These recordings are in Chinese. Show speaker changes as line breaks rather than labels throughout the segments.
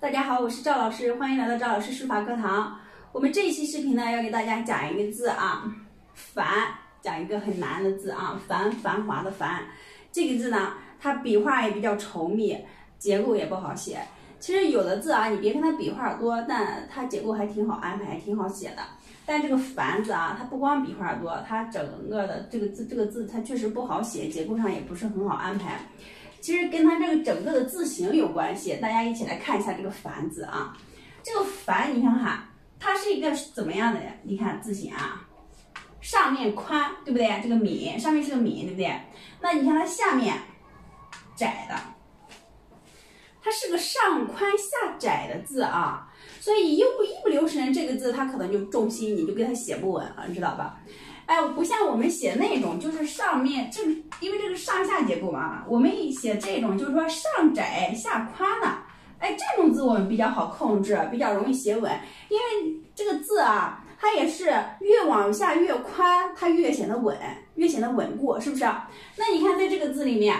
大家好，我是赵老师，欢迎来到赵老师书法课堂。我们这一期视频呢，要给大家讲一个字啊，繁，讲一个很难的字啊，繁繁华的繁。这个字呢，它笔画也比较稠密，结构也不好写。其实有的字啊，你别看它笔画多，但它结构还挺好安排，挺好写的。但这个繁字啊，它不光笔画多，它整个的这个字，这个字它确实不好写，结构上也不是很好安排。其实跟它这个整个的字形有关系，大家一起来看一下这个“凡”字啊。这个“凡”，你看看，它是一个怎么样的？你看字形啊，上面宽，对不对？这个“敏”上面是个“敏”，对不对？那你看它下面窄的，它是个上宽下窄的字啊。所以一不一不留神，这个字它可能就重心，你就给它写不稳了，你知道吧？哎，不像我们写那种，就是上面这，因为这个上下结构嘛，我们写这种就是说上窄下宽的，哎，这种字我们比较好控制，比较容易写稳。因为这个字啊，它也是越往下越宽，它越显得稳，越显得稳固，是不是？那你看在这个字里面，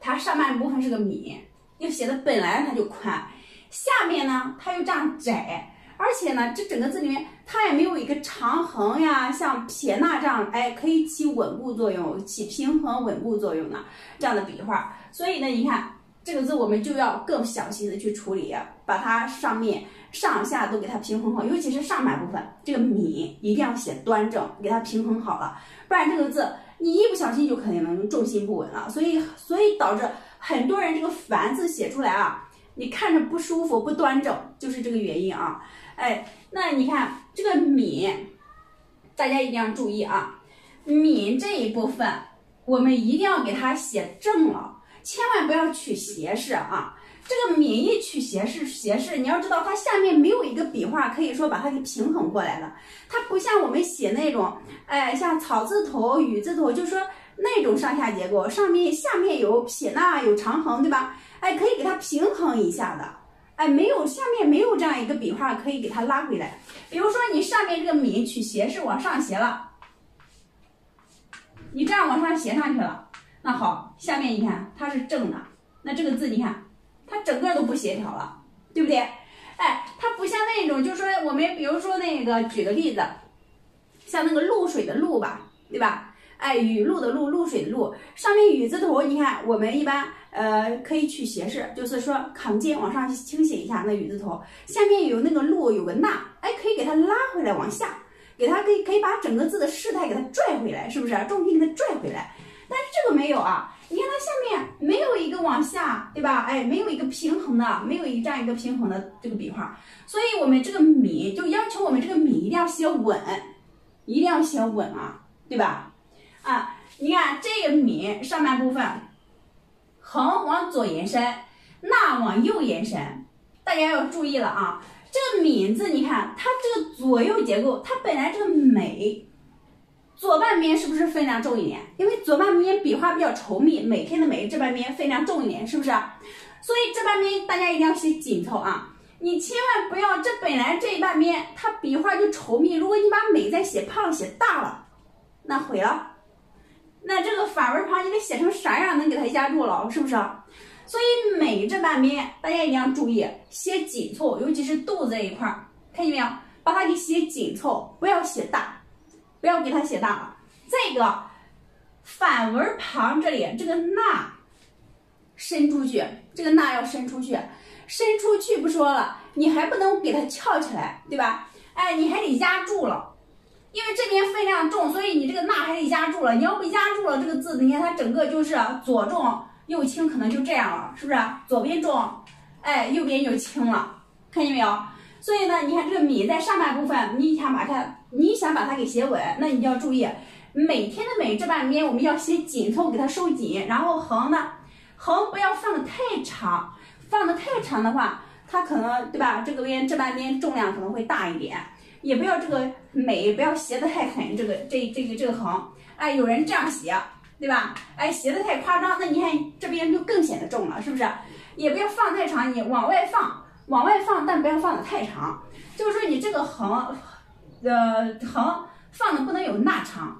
它上半部分是个米，又写的本来它就宽，下面呢它又这样窄。而且呢，这整个字里面它也没有一个长横呀，像撇捺这样，哎，可以起稳固作用、起平衡稳固作用的这样的笔画。所以呢，你看这个字我们就要更小心的去处理，把它上面上下都给它平衡好，尤其是上半部分这个米一定要写端正，给它平衡好了，不然这个字你一不小心就肯定能重心不稳了。所以，所以导致很多人这个凡字写出来啊，你看着不舒服、不端正，就是这个原因啊。哎，那你看这个敏，大家一定要注意啊！敏这一部分，我们一定要给它写正了，千万不要取斜视啊！这个敏一取斜视，斜视，你要知道它下面没有一个笔画可以说把它给平衡过来了，它不像我们写那种，哎，像草字头、雨字头，就说那种上下结构，上面下面有撇捺、有长横，对吧？哎，可以给它平衡一下的。哎，没有下面没有这样一个笔画可以给它拉回来。比如说你上面这个敏取斜是往上斜了，你这样往上斜上去了，那好，下面你看它是正的，那这个字你看它整个都不协调了，对不对？哎，它不像那种，就是说我们比如说那个举个例子，像那个露水的露吧，对吧？哎，雨露的露，露水的露，上面雨字头，你看我们一般呃可以取斜视，就是说扛肩往上倾斜一下，那雨字头下面有那个露，有个捺，哎，可以给它拉回来往下，给它可以可以把整个字的势态给它拽回来，是不是？重心给它拽回来。但是这个没有啊，你看它下面没有一个往下，对吧？哎，没有一个平衡的，没有一这样一个平衡的这个笔画，所以我们这个米就要求我们这个米一定要写稳，一定要写稳啊，对吧？啊，你看这个敏上半部分，横往左延伸，捺往右延伸，大家要注意了啊。这个敏字，你看它这个左右结构，它本来这个美，左半边是不是分量重一点？因为左半边笔画比较稠密，每天的每这半边分量重一点，是不是？所以这半边大家一定要写紧凑啊。你千万不要，这本来这一半边它笔画就稠密，如果你把美再写胖写大了，那毁了。那这个反文旁你得写成啥样能给它压住了，是不是？所以美这半边大家一定要注意写紧凑，尤其是肚子这一块，看见没有？把它给写紧凑，不要写大，不要给它写大了。再一个，反文旁这里这个捺伸出去，这个捺要伸出去，伸出去不说了，你还不能给它翘起来，对吧？哎，你还得压住了。因为这边分量重，所以你这个捺还得压住了。你要不压住了，这个字，你看它整个就是左重右轻，可能就这样了，是不是？左边重，哎，右边就轻了，看见没有？所以呢，你看这个米在上半部分，你想把它，你想把它给写稳，那你就要注意，每天的每这半边我们要写紧凑，给它收紧，然后横呢，横不要放的太长，放的太长的话，它可能对吧？这个边这半边重量可能会大一点。也不要这个美，不要斜的太狠，这个这这个这个横，哎，有人这样斜，对吧？哎，斜的太夸张，那你看这边就更显得重了，是不是？也不要放太长，你往外放，往外放，但不要放的太长。就是说你这个横，呃，横放的不能有捺长，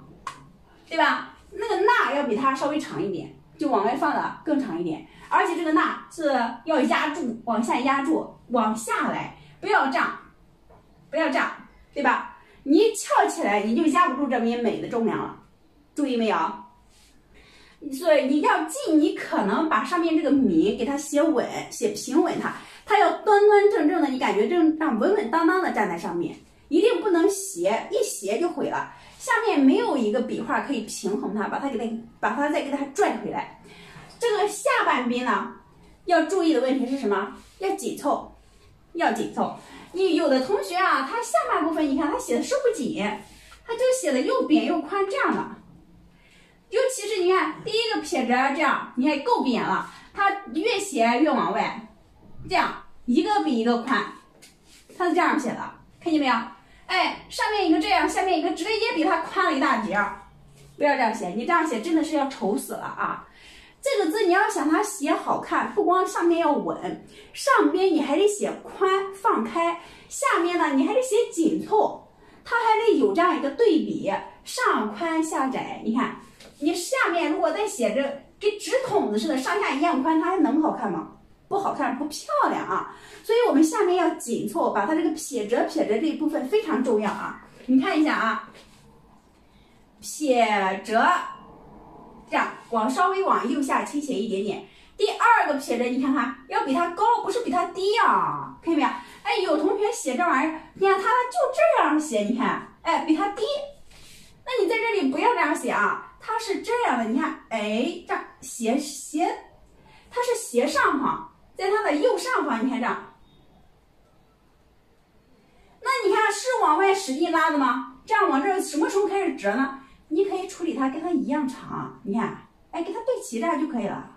对吧？那个捺要比它稍微长一点，就往外放的更长一点。而且这个捺是要压住，往下压住，往下来，不要这样，不要这样，对吧？你一翘起来，你就压不住这边美的重量了，注意没有？所以你要尽你可能把上面这个米给它写稳，写平稳它，它要端端正正的，你感觉这样稳稳当当的站在上面，一定不能斜，一斜就毁了。下面没有一个笔画可以平衡它，把它给它，把它再给它拽回来。这个下半边呢，要注意的问题是什么？要紧凑，要紧凑。你有的同学啊，他下半部分你看他写的收不紧，他就写的又扁又宽这样的。尤其是你看第一个撇折这样，你看够扁了，他越写越往外，这样一个比一个宽，他是这样写的，看见没有？哎，上面一个这样，下面一个直接也比它宽了一大截，不要这样写，你这样写真的是要丑死了啊！这个字你要想它写好看，不光上面要稳，上边你还得写宽放开，下面呢你还得写紧凑，它还得有这样一个对比，上宽下窄，你看。你下面如果再写着跟纸筒子似的，上下一样宽，它还能好看吗？不好看，不漂亮啊！所以我们下面要紧凑，把它这个撇折撇折这一部分非常重要啊！你看一下啊，撇折这样往稍微往右下倾斜一点点。第二个撇折你看看，要比它高，不是比它低啊！看见没有？哎，有同学写这玩意儿，你看他就这样写，你看，哎，比它低。那你在这里不要这样写啊！它是这样的，你看，哎，这斜斜，它是斜上方，在它的右上方，你看这样。那你看是往外使劲拉的吗？这样往这什么时候开始折呢？你可以处理它跟它一样长，你看，哎，给它对齐这样就可以了。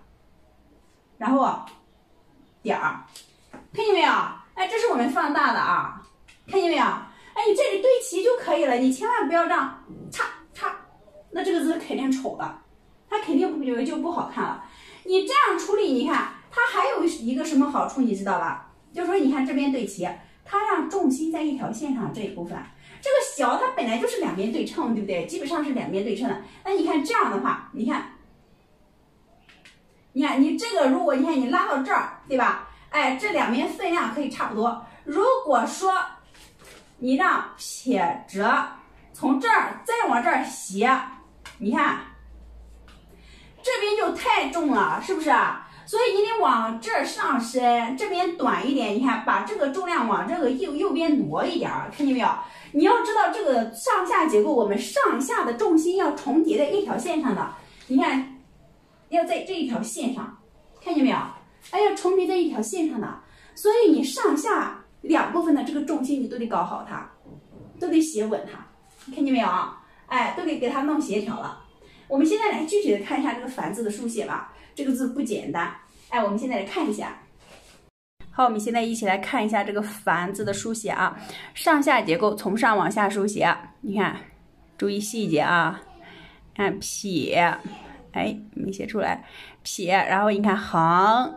然后点儿，看见没有？哎，这是我们放大的啊，看见没有？哎，你这里对齐就可以了，你千万不要这样叉叉。那这个字肯定丑了，它肯定不就就不好看了。你这样处理，你看它还有一个什么好处，你知道吧？就说你看这边对齐，它让重心在一条线上这一部分。这个小它本来就是两边对称，对不对？基本上是两边对称的。那你看这样的话，你看，你看你这个如果你看你拉到这儿，对吧？哎，这两边分量可以差不多。如果说你让撇折从这儿再往这儿斜。你看，这边就太重了，是不是啊？所以你得往这上伸，这边短一点。你看，把这个重量往这个右右边挪一点儿，看见没有？你要知道这个上下结构，我们上下的重心要重叠在一条线上的。你看，要在这一条线上，看见没有？哎，要重叠在一条线上的。所以你上下两部分的这个重心，你都得搞好它，都得写稳它，看见没有？哎，都得给它弄协调了。我们现在来具体的看一下这个“繁”字的书写吧。这个字不简单。哎，我们现在来看一下。好，我们现在一起来看一下这个“繁”字的书写啊。上下结构从上往下书写，你看，注意细节啊。看撇，哎，没写出来。撇，然后你看横，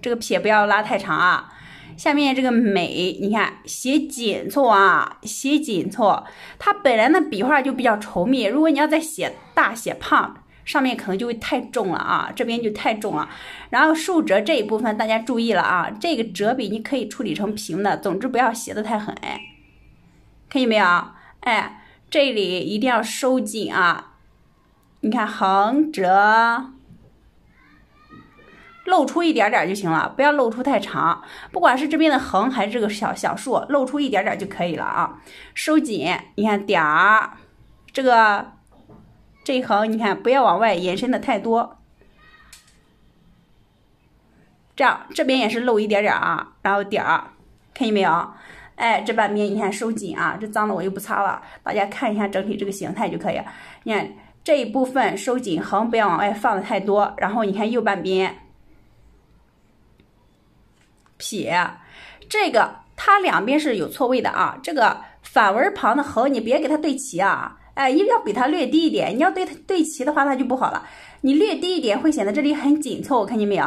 这个撇不要拉太长啊。下面这个美，你看写紧凑啊，写紧凑，它本来的笔画就比较稠密，如果你要再写大写胖，上面可能就会太重了啊，这边就太重了。然后竖折这一部分大家注意了啊，这个折笔你可以处理成平的，总之不要斜的太狠，看见没有？哎，这里一定要收紧啊，你看横折。露出一点点就行了，不要露出太长。不管是这边的横还是这个小小竖，露出一点点就可以了啊。收紧，你看点儿，这个这一横，你看不要往外延伸的太多。这样这边也是露一点点啊，然后点儿，看见没有？哎，这半边你看收紧啊，这脏的我就不擦了，大家看一下整体这个形态就可以。你看这一部分收紧，横不要往外放的太多。然后你看右半边。撇，这个它两边是有错位的啊。这个反文旁的横，你别给它对齐啊。哎，一定要比它略低一点。你要对它对齐的话，它就不好了。你略低一点，会显得这里很紧凑，看见没有？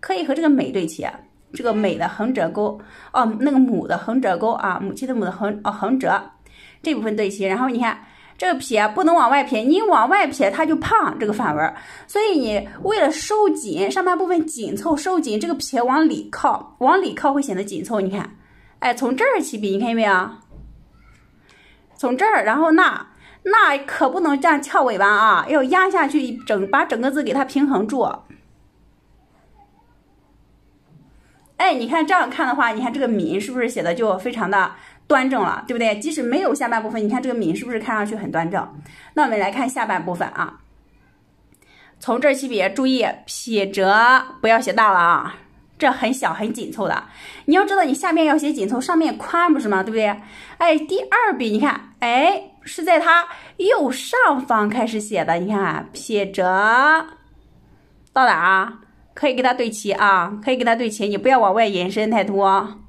可以和这个美对齐，这个美的横折钩哦，那个母的横折钩啊，母亲的母的横哦横折这部分对齐。然后你看，这个撇不能往外撇，你往外撇它就胖这个反纹，所以你为了收紧上半部分紧凑收紧，这个撇往里靠，往里靠会显得紧凑。你看，哎，从这儿起笔，你看见没有？从这儿，然后那那可不能这样翘尾巴啊，要压下去，整把整个字给它平衡住。哎，你看这样看的话，你看这个抿是不是写的就非常的端正了，对不对？即使没有下半部分，你看这个抿是不是看上去很端正？那我们来看下半部分啊，从这起笔，注意撇折不要写大了啊，这很小很紧凑的。你要知道，你下面要写紧凑，上面宽不是吗？对不对？哎，第二笔你看，哎，是在它右上方开始写的，你看撇折到哪啊？可以给它对齐啊，可以给它对齐，你不要往外延伸太多，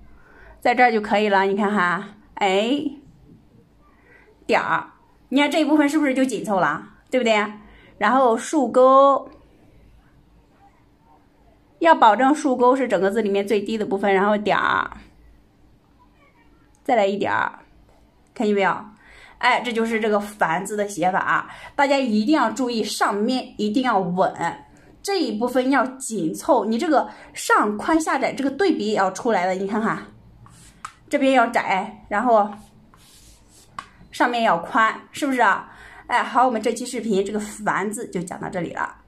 在这儿就可以了。你看哈，哎，点儿，你看这一部分是不是就紧凑了，对不对？然后竖钩，要保证竖钩是整个字里面最低的部分，然后点儿，再来一点儿，看见没有？哎，这就是这个凡字的写法啊，大家一定要注意，上面一定要稳。这一部分要紧凑，你这个上宽下窄，这个对比也要出来的。你看看，这边要窄，然后上面要宽，是不是啊？哎，好，我们这期视频这个“凡”字就讲到这里了。